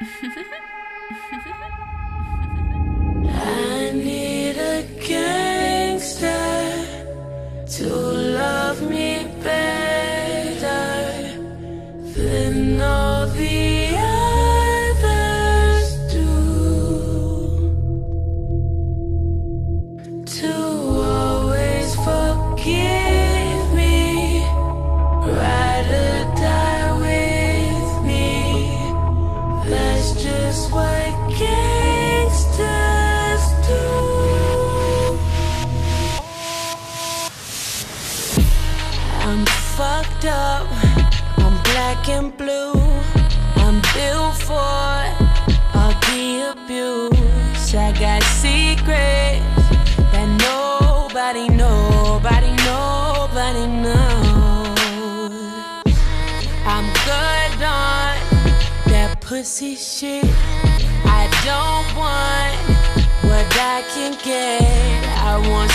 I need a gangster to love me better than I'm fucked up. I'm black and blue. I'm built for abuse. I got secrets that nobody, nobody, nobody knows. Pussy shit. I don't want what I can get. I want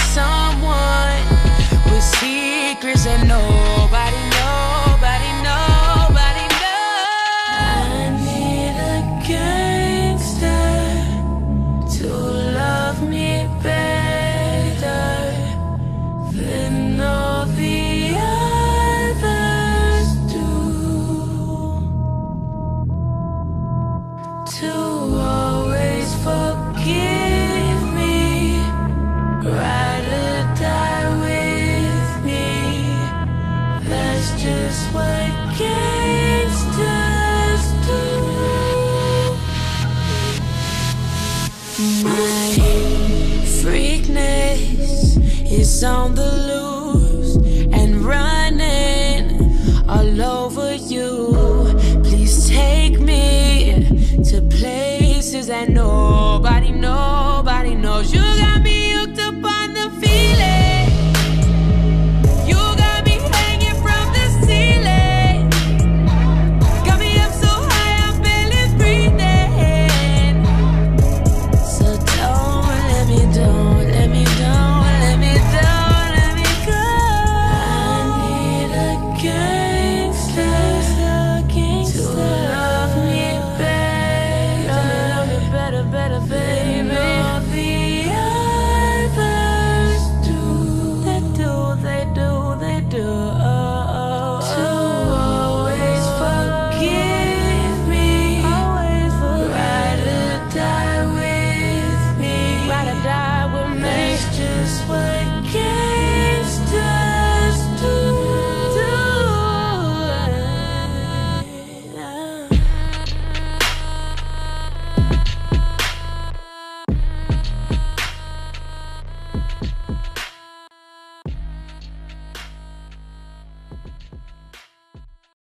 on the loose and running all over places I know